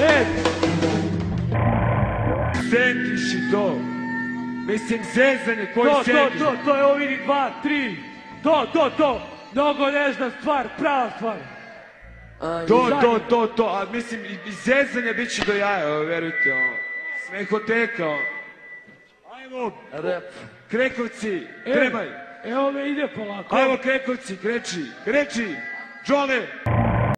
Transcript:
E! Setiš i to. Mislim, zezanje koji to. To, to, to, je ovo vidi dva, tri. To, to, to. Mnogo nežna stvar, prava stvar. A, to, to, to, to, a mislim, i, i zezanje bit će do jaja, verujte, ono. Smehoteka, ono. Ajmo, Rap. krekovci, e, trebaj. Evo me ide polako. Ajmo, krekovci, kreći, kreći. džole.